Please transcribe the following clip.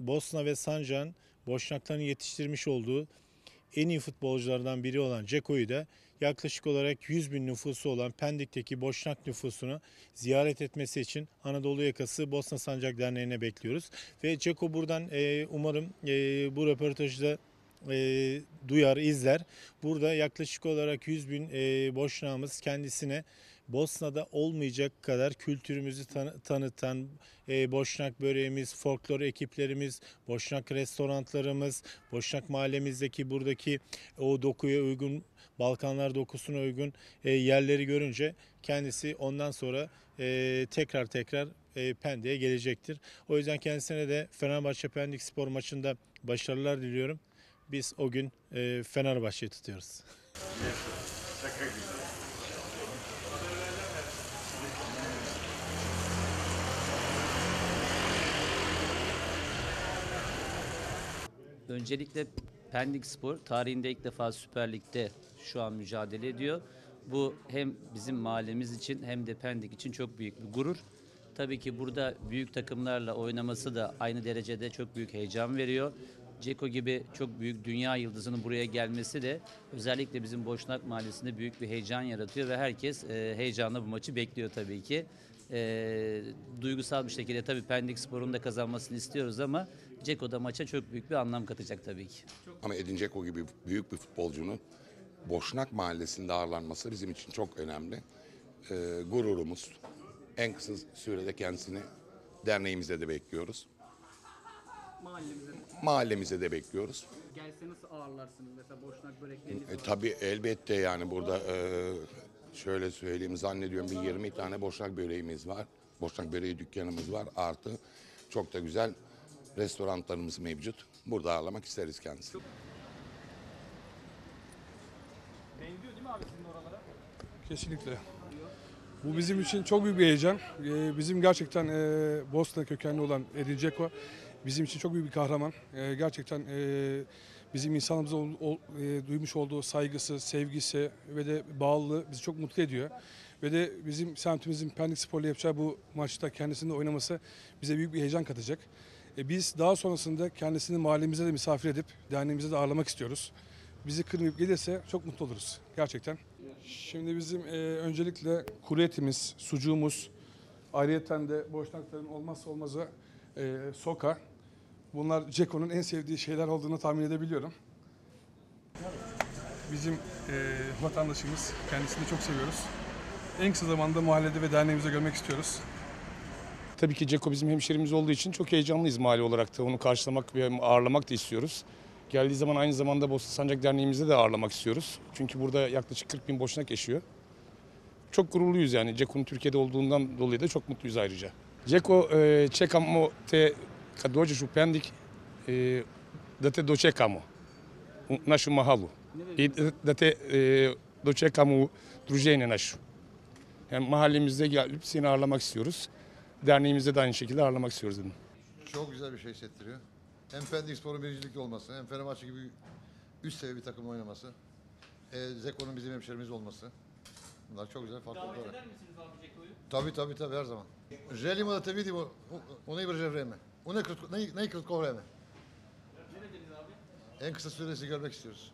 Bosna ve Sancan Boşnakların yetiştirmiş olduğu en iyi futbolculardan biri olan Ceko'yu da yaklaşık olarak 100 bin nüfusu olan Pendik'teki Boşnak nüfusunu ziyaret etmesi için Anadolu Yakası Bosna Sancak Derneği'ne bekliyoruz. Ve Ceko buradan e, umarım e, bu röportajı da e, duyar, izler. Burada yaklaşık olarak 100 bin e, boşnağımız kendisine Bosna'da olmayacak kadar kültürümüzü tanı- tanıtan e, Boşnak böreğimiz, folklor ekiplerimiz, Boşnak restoranlarımız, Boşnak mahallemizdeki buradaki o dokuya uygun, Balkanlar dokusuna uygun e, yerleri görünce kendisi ondan sonra e, tekrar tekrar e, Pendik'e gelecektir. O yüzden kendisine de Fenerbahçe Pendik spor maçında başarılar diliyorum. Biz o gün e, Fenerbahçe'yi tutuyoruz. Öncelikle Pendik Spor tarihinde ilk defa Süper Lig'de şu an mücadele ediyor. Bu hem bizim mahallemiz için hem de Pendik için çok büyük bir gurur. Tabii ki burada büyük takımlarla oynaması da aynı derecede çok büyük heyecan veriyor. Ceko gibi çok büyük dünya yıldızının buraya gelmesi de özellikle bizim Boşnak Mahallesi'nde büyük bir heyecan yaratıyor ve herkes e, heyecanla bu maçı bekliyor tabii ki. E, duygusal bir şekilde tabii Pendik Spor'un da kazanmasını istiyoruz ama Ceko da maça çok büyük bir anlam katacak tabii ki. Ama Edin Dzeko gibi büyük bir futbolcunun Boşnak Mahallesi'nde ağırlanması bizim için çok önemli. Ee, gururumuz. En kısa sürede kendisini derneğimize de bekliyoruz. mahallemize Mahallemize de bekliyoruz. gelse nasıl ağırlarsınız mesela boşnak börekleriniz E, tabii elbette yani burada e, şöyle söyleyeyim zannediyorum bir 20 tane boşnak böreğimiz var. Boşnak böreği dükkanımız var. Artı çok da güzel restoranlarımız mevcut. Burada ağırlamak isteriz kendisini. Benziyor değil mi abi sizin oralara? Kesinlikle. Bu bizim için çok büyük bir heyecan. Ee, Bizim gerçekten e, Bosna kökenli olan Edin Dzeko bizim için çok büyük bir kahraman. Ee, Gerçekten e, bizim insanımıza e, duymuş olduğu saygısı, sevgisi ve de bağlılığı bizi çok mutlu ediyor. Ve de bizim semtimizin Pendik Spor'la yapacağı bu maçta kendisinin oynaması bize büyük bir heyecan katacak. E, Biz daha sonrasında kendisini mahallemize de misafir edip derneğimize de ağırlamak istiyoruz. Bizi kırmayıp gelirse çok mutlu oluruz gerçekten. Şimdi bizim e, öncelikle kuru etimiz, sucuğumuz, ayrıyeten de boşnakların olmazsa olmazı e, soka. Bunlar Ceko'nun en sevdiği şeyler olduğunu tahmin edebiliyorum. Bizim e, vatandaşımız, kendisini çok seviyoruz. En kısa zamanda mahallede ve derneğimizde görmek istiyoruz. Tabii ki Ceko bizim hemşerimiz olduğu için çok heyecanlıyız mahalle olarak da. Onu karşılamak ve ağırlamak da istiyoruz. Geldiği zaman aynı zamanda Bosna Sancak Derneğimizde de ağırlamak istiyoruz. Çünkü burada yaklaşık 40 bin boşnak yaşıyor. Çok gururluyuz yani. Ceko'nun Türkiye'de olduğundan dolayı da çok mutluyuz ayrıca. Ceko, e, čekamo te, kad dođeš u Pendik, e, da te dočekamo u našu mahalu. I da te e, dočekamo u druženje našu. Yani mahallemizde gelip seni ağırlamak istiyoruz. Derneğimizde de aynı şekilde ağırlamak istiyoruz dedim. Çok güzel bir şey hissettiriyor. Hem Pendik Spor'un birincilikte olması, hem Fenerbahçe gibi üst seviye bir takımla oynaması, e, Zeko'nun bizim hemşerimiz olması. Bunlar çok güzel farklılıklar. Davet eder misiniz abi Ceko'yu? Tabii tabii tabii her zaman. Želimo da te vidimo u najbrže vreme. Najkratko, naj, najkratko vreme. Ne dediniz abi? En kısa süresi görmek istiyoruz.